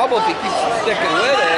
trouble if he keeps sticking with it.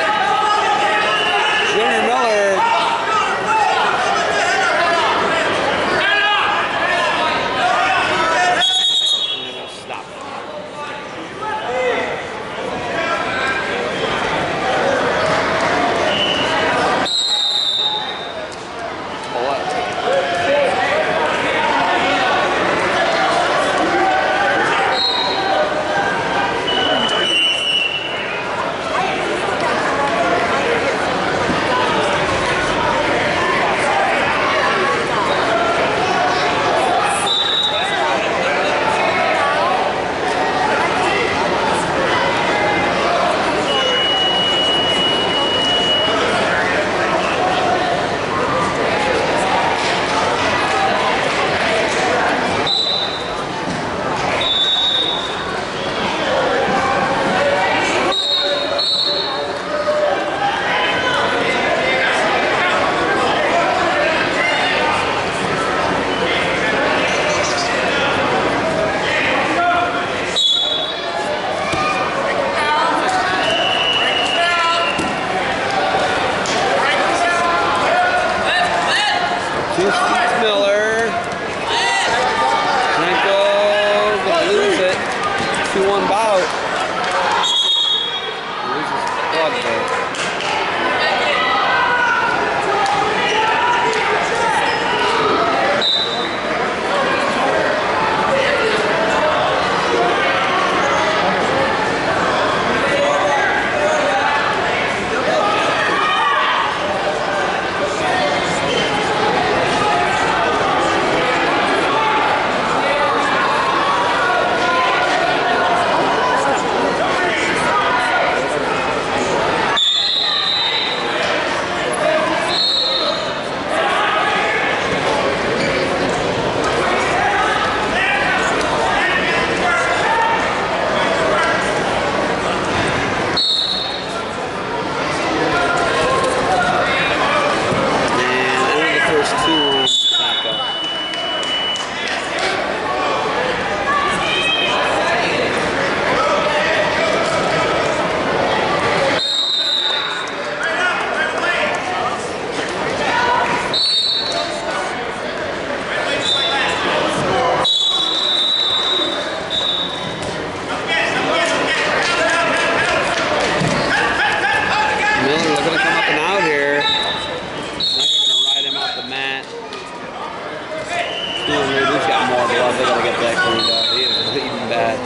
Steven Reed's got more blood. They gotta get that cleaned up. He is bleeding bad.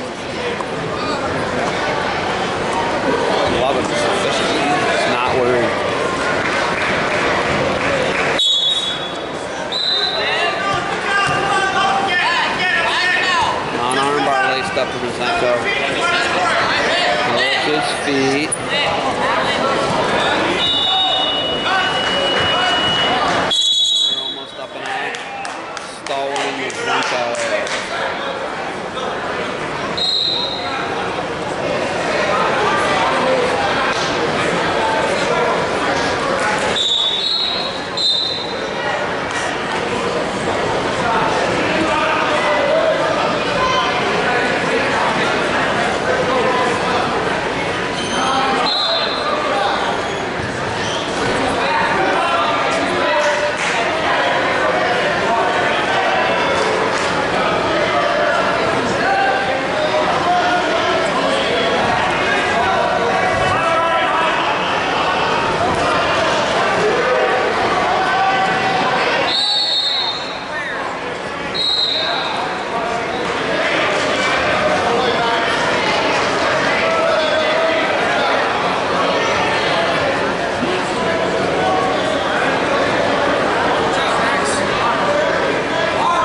Love it. Up in his ankle. Lifts his feet. They're almost up and out. Stalling the Zenko.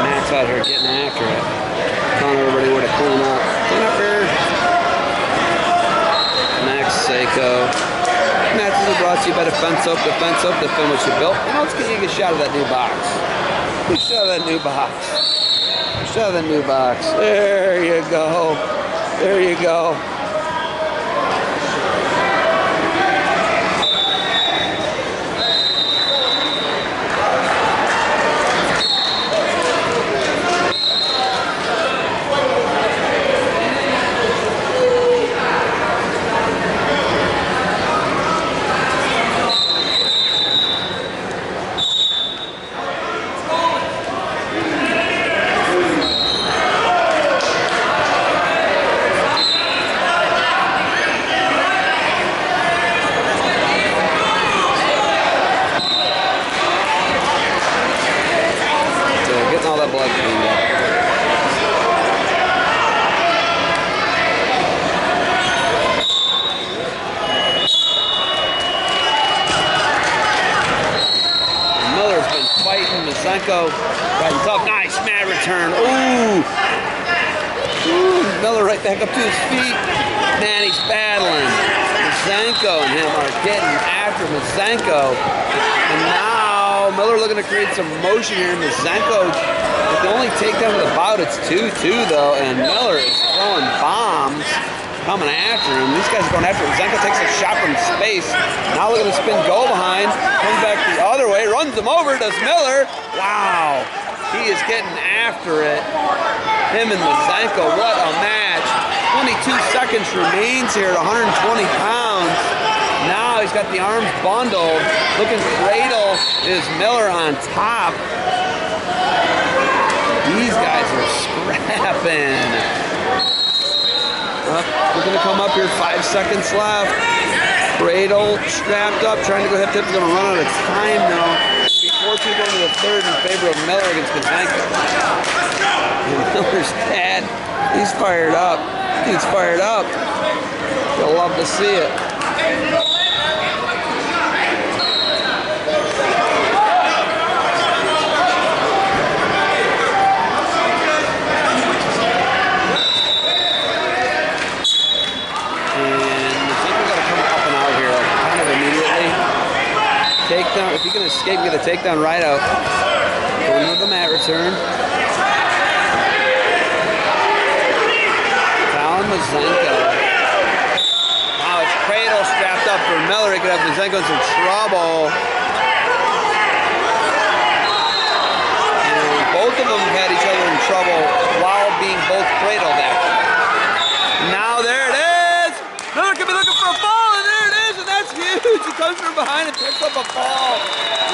Matt's out here getting after it. Telling everybody where to clean up. Clean up here. Seiko. Matches are brought to you by Defense Soap. Defense Soap, defend what you built. And let's get you a shot of that new box. Get a shot of that new box. Shot of that new box. There you go. There you go. Mizenko fighting tough. Nice mat return. Ooh. Ooh. Miller right back up to his feet. Man, he's battling. Mizenko and him are getting after Mizenko. And now Miller looking to create some motion here. Mizenko, the only takedown of the bout, it's 2-2 though, and Miller is throwing bombs coming after him. These guys are going after him. Zenko takes a shot from space. Now look at the spin go behind. Comes back the other way. Runs him over. Does Miller. Wow. He is getting after it. Him and Mizenko. What a match. 22 seconds remains here at 120 pounds. Now he's got the arms bundled. Looking cradle is Miller on top. These guys are scrapping. We're going to come up here, five seconds left. Cradle strapped up, trying to go hip tip. Going to run out of time now. Before two going to the third in favor of Miller against Mizenko. Miller's dad, he's fired up. He's fired up. You'll love to see it. Get a takedown right out. Going with the mat return. Talon Mizenko. Wow, it's cradle strapped up for Miller. He could have Mizenko in some trouble. And both of them had each other in trouble while being both cradled at. Now there it is. Miller could be looking for a fall, and there it is, and that's huge. He comes from behind and picks up a fall.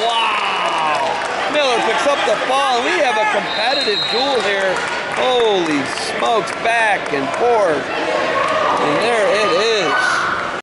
Wow. Miller picks up the fall. We have a competitive duel here. Holy smokes, back and forth. And there it is.